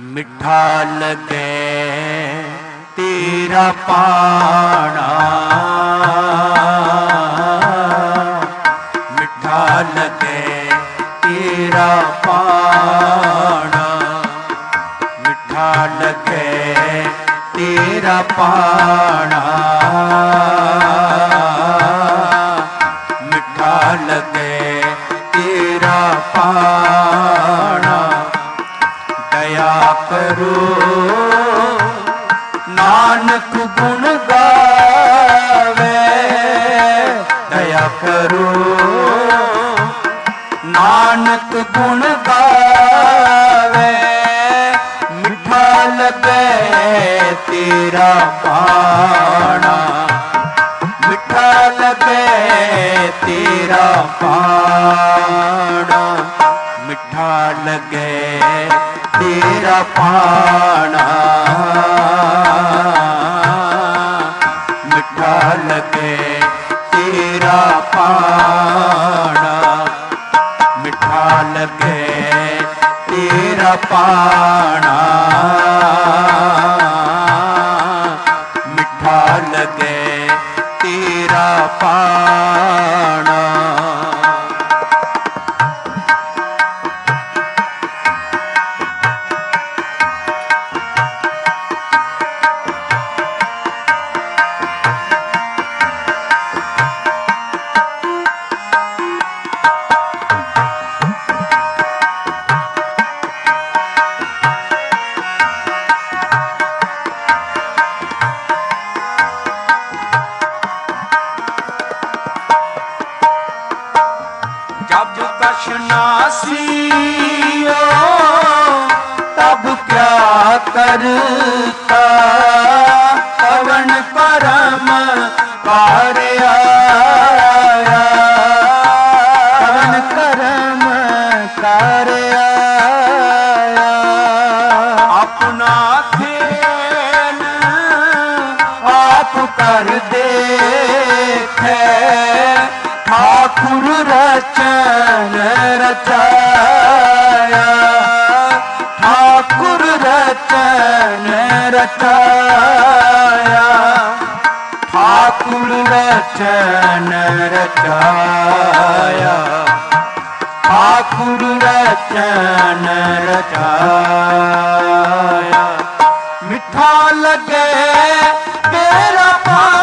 ਮਿੱਠਾ ਲਗੇ ਤੇਰਾ ਪਾਣਾ। ਮਿੱਠਾ ਲਗੇ ਤੇਰਾ ਪਾਣਾ। ਮਿੱਠਾ ਲਗੇ ਤੇਰਾ ਪਾਣਾ। ਗੁਣ ਗਾਵੇ ਮਿੱਠਾ ਲਗੇ ਤੇਰਾ ਪਾਣਾ ਮਿੱਠਾ ਲਗੇ ਤੇਰਾ ਪਾਣਾ ਮਿੱਠਾ ਲਗੇ ਤੇਰਾ ਪਾਣਾ ਤੇਰਾ ਪਾਣਾ ਕਸ਼ਨਾਸੀਓ ਤਬ ਕਿਆ ਕਰਤਾ ਪਵਨ ਪਰਮ ਕਰਮ ਕਰਿਆ ਆਪਣਾ ਖੇਲ ਆਪ ਕਰ ਦੇਖੇ ਗੁਰੂ ਰਚਨ ਰਚਾਇਆ ਠਾਕੁਰ ਰਚਨ ਠਾਕੁਰ ਰਚਨ ਰਚਾਇਆ ਠਾਕੁਰ ਰਚਨ ਰਚਾਇਆ ਮਿੱਠਾ ਲੱਗੇ ਤੇਰਾ ਪਾ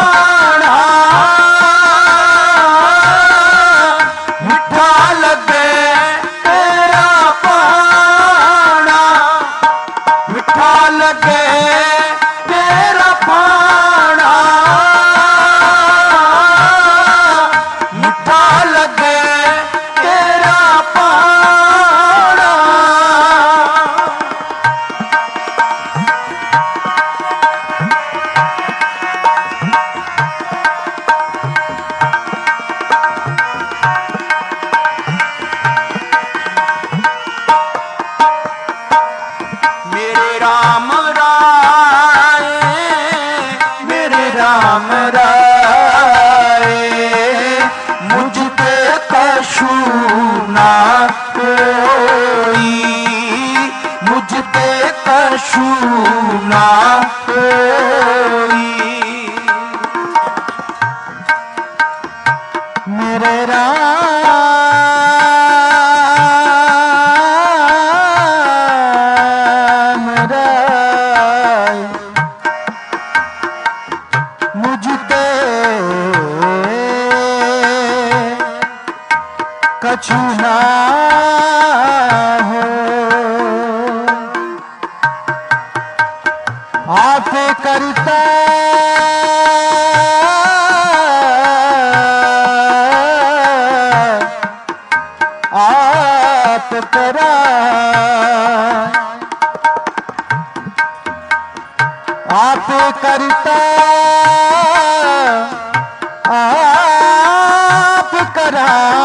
ਕਸ਼ੂ ਨਾ ਕੋਈ ਮੇਰੇ ਰਾਮ ਰਾਏ ਮੁਝ ਤੇ ਕਛੂ ਨਾ ਹੋ। ਆਪੇ ਕਰਤਾ। ਆਪ ਕਰਾ ਆਪ ਕਰਤਾ। ਆਪ ਕਰਾ।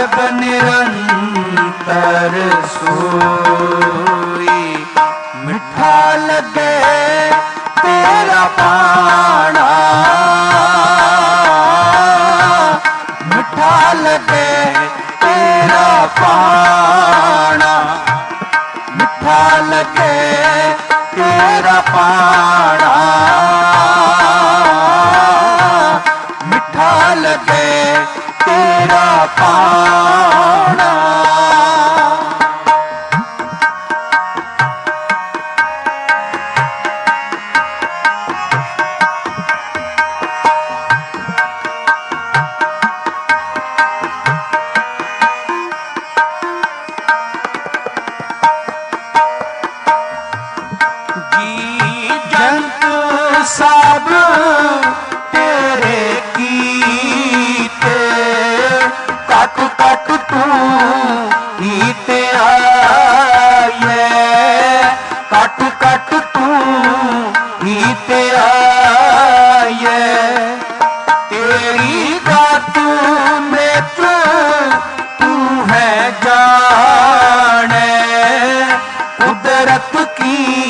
ਸਰਬ ਨਿਰੰਤਰ ਸੋਈ। ਮਿੱਠਾ ਲੱਗੇ ਤੇਰਾ ਪਾਣਾ। ਮਿੱਠਾ ਲੱਗੇ ਤੇਰਾ ਪਾਣਾ। ਮਿੱਠਾ ਲੱਗੇ ਤੇਰਾ ਪਾਣਾ। ਸਭ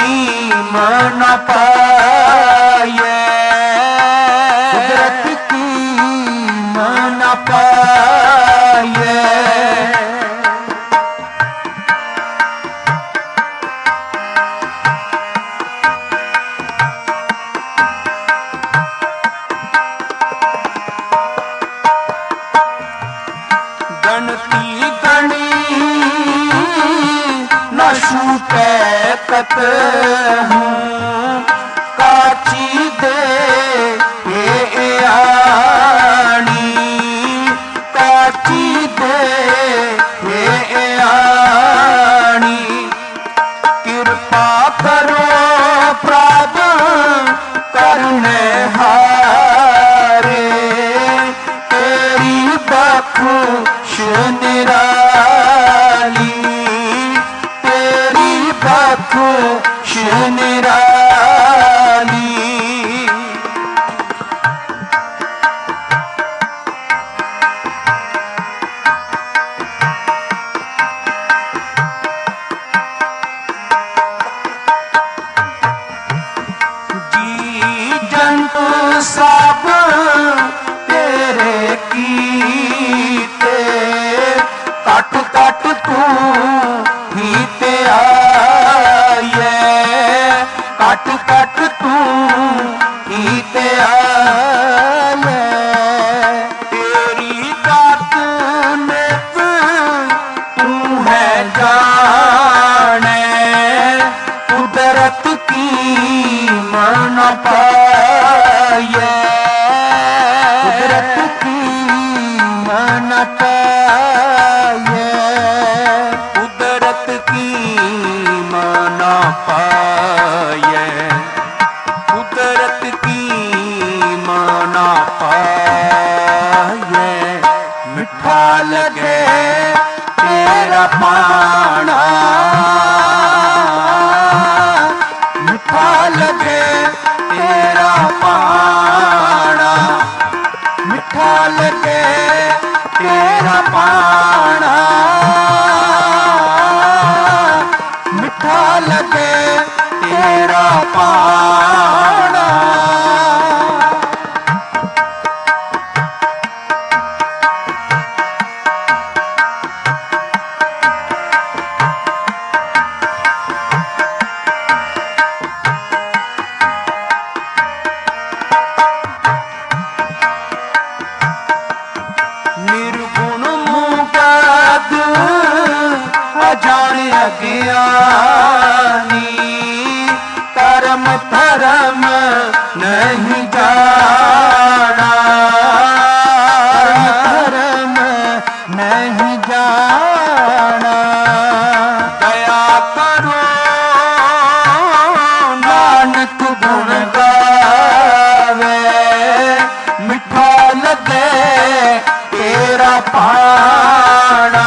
ਕੀ ਮਨ ਪਾਏ ਕੁਦਰਤ ਕੀ ਮਨ ਪਾਏ ਗਣਤੀ ਗਣੀ ਨਾ ਛੂਟੈ ਕਤ ਹੂੰ ਕਾਚੀ ਦੇ ਇਹ ਆਣੀ ਕਾਚੀ ਦੇ ਇਹ ਆਣੀ ਕਿਰਪਾ ਕਰੋ ਪ੍ਰਭ ਕਰਨੇ ਹਾਰੇ ਤੇਰਾ ਜਨਮ ਨਹੀਂ ਜਾਣਾ। ਧਰਮ ਨਹੀਂ ਜਾਣਾ। ਦਇਆ ਕਰੋ, ਨਾਨਕ ਗੁਣ ਗਾਵੇ। ਮਿੱਠਾ ਲੱਗੇ ਤੇਰਾ ਪਾਣਾ।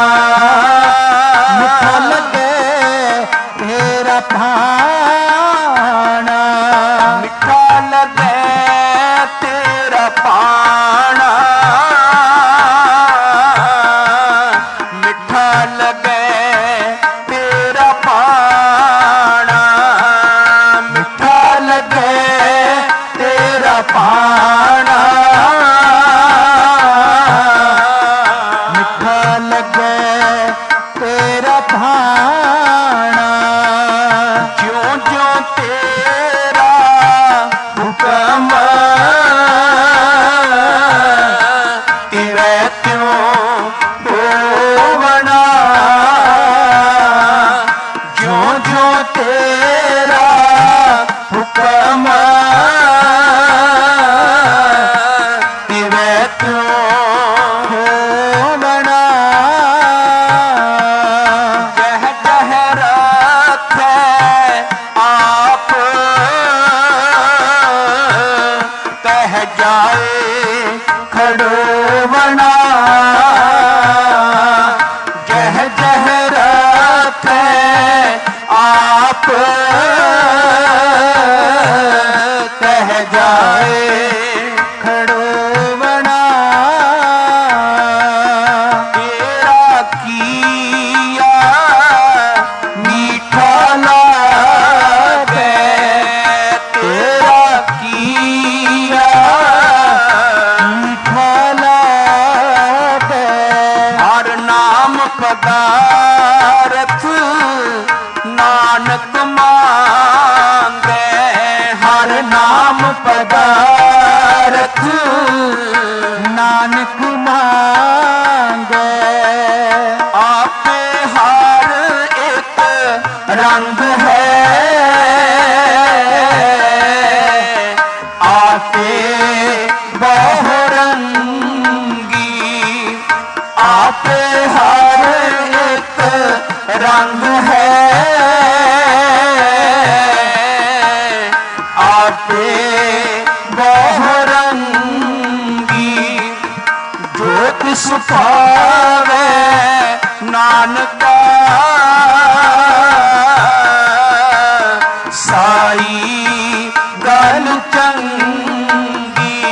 ਪਦਾਰਥ ਨਾਨਕ ਨਾਨਕਾ। ਸਾਈ ਗੱਲ ਚੰਗੀ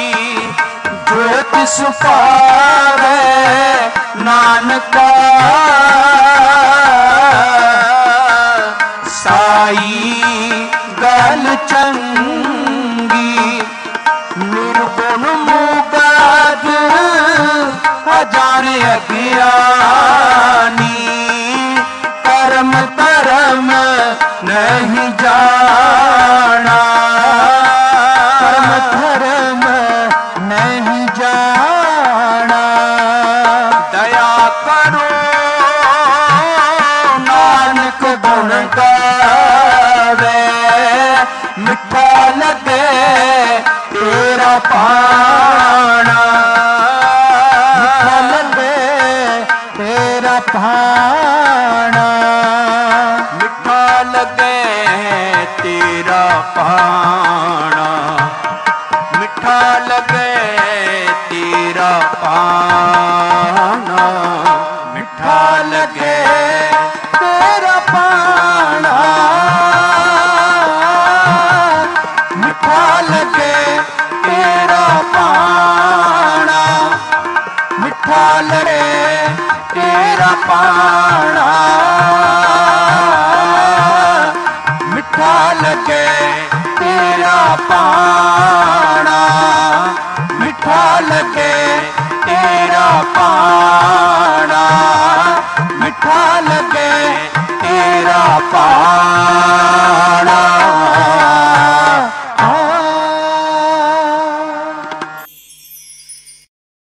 ਜੋਤ ਸੁਪਾਵੇ ਨਾਨਕਾ। ਸਾਈ ਗੱਲ ਚੰਗੀ। ਨਹੀਂ ਜਾਣਾ। ਮੇਰਾ ਪਾਣਾ। ਮਿੱਠਾ ਲੱਗੇ ਤੇਰਾ ਪਾਣਾ। ਮਿੱਠਾ ਲੱਗੇ ਤੇਰਾ ਪਾਣਾ। ਮਿੱਠਾ ਲੱਗੇ ਤੇਰਾ ਪਾਣਾ।